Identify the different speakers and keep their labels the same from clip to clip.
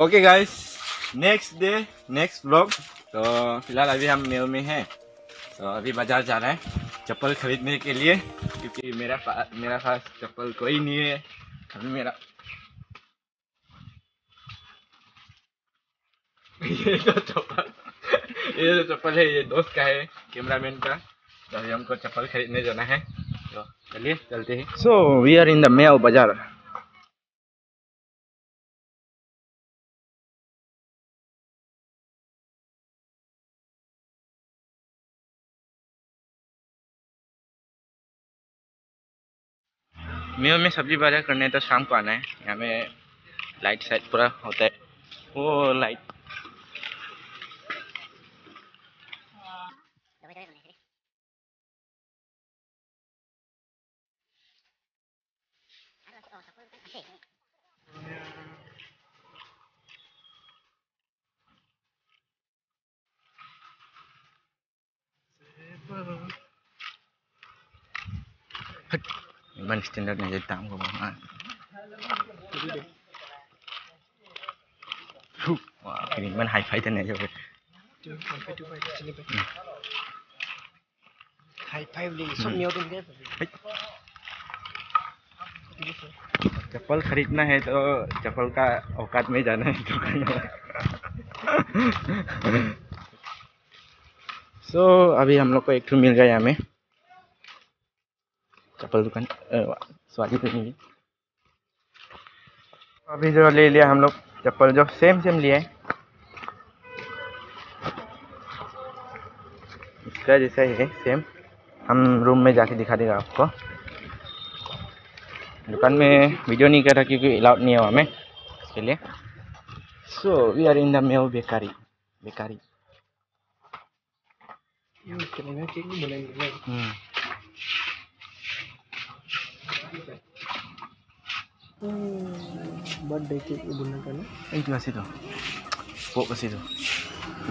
Speaker 1: Okay guys next day next blog तो फ़िलहाल अभी हम मेल में हैं। तो अभी बाज़ार जा रहे हैं चप्पल खरीदने के लिए क्योंकि मेरा पा, मेरा पास चप्पल कोई नहीं है। अभी मेरा ये तो चप्पल ये जो चप्पल है ये दोस्त का है कैमरामैन का। तो अभी हमको चप्पल खरीदने जाना है। तो चलिए चलते हैं। So we are in the mall बाज़ार मेल में सब्ज़ी बाज़ार करने तो शाम को आना है। यहाँ में लाइट साइट पूरा होता है। वो light Iman standard na jita ko mga. Wah, kini man high fight na jauh.
Speaker 2: High five ले सब नहीं होते क्या
Speaker 1: चप्पल खरीदना है तो चप्पल का औकात में जाना है दुकान सो so, अभी हम लोग को एक मिल गया यहाँ में चप्पल दुकान स्वादी करेंगे अभी जो ले लिया हम लोग चप्पल जो सेम सेम लिया है। इसका जैसा ही है सेम हम रूम में जाके दिखा देगा आपको। दुकान में वीडियो नहीं कर रहा क्योंकि अलाउड नहीं है हमें इसके लिए। So we are in the mall bakery bakery
Speaker 2: चलेगा केक भी बनाएंगे
Speaker 1: हम्म
Speaker 2: बर्थडे केक भी बनाना करना
Speaker 1: এইটো আছে তো পপ আছে তো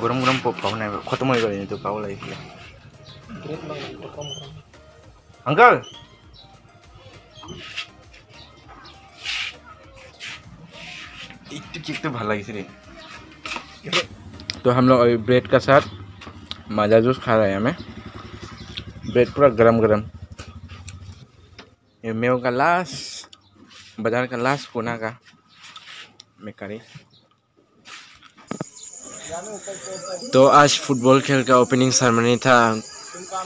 Speaker 1: গৰম গৰম পপ পাব নাই খতম হৈ গ'ল এইটো পাব লাগিছিলে
Speaker 2: ब्रेक मांगना तो कम करो
Speaker 1: अंकल এইটো কেকটো ভাল লাগিছিলে तो हम लोग अभी ब्रेड का साथ माजा जूस खा रहे हैं हमें ब्रेड पूरा गरम गरम ये मेव का लास्ट बाज़ार का लास्ट कोना का मेकारी तो आज फुटबॉल खेल का ओपनिंग सेरेमनी था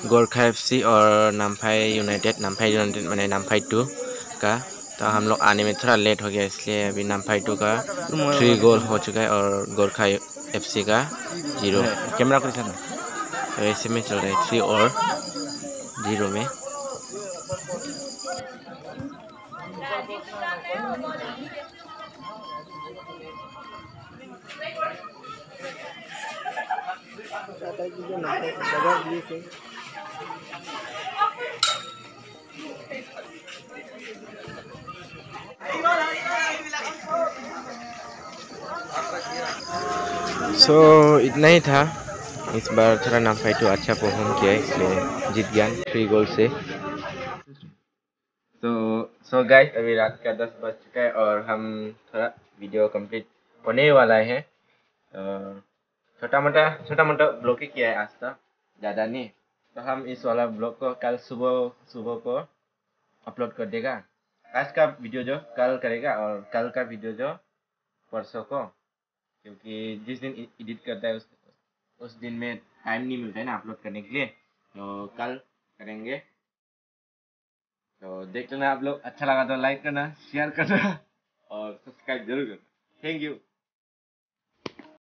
Speaker 1: गोरखा एफ़ सी और नामफाई यूनाइटेड नामफाई यूनाइटेड मैंने नामफाई टू का तो हम लोग आने में थोड़ा लेट हो गया इसलिए अभी नामफाई टू का थ्री गोल हो चुका है और गोरखा एफ़ सी का ज़ीरो कैमरा को तो ऐसे में चल रहा है थ्री और ज़ीरो में
Speaker 2: से
Speaker 1: सो इतना ही था। इस बार थोड़ा नाम टू अच्छा परफॉर्म किया है, इसलिए जीत गया। थ्री गोल से। तो सो गाइस अभी रात का दस बज चुका है और हम थोड़ा वीडियो कंप्लीट होने वाला है। छोटा मोटा छोटा मोटा ब्लॉग ही किया है आज तक ज़्यादा नहीं। तो हम इस वाला ब्लॉग को कल सुबह सुबह को अपलोड कर देगा। आज का वीडियो जो कल करेगा और कल का वीडियो जो परसों को, क्योंकि जिस दिन एडिट करता है उस उस दिन में टाइम नहीं मिलता है ना अपलोड करने के लिए। तो कल करेंगे। तो देख लेना आप लोग। अच्छा लगा तो लाइक करना शेयर करना और सब्सक्राइब ज़रूर करना। Thank you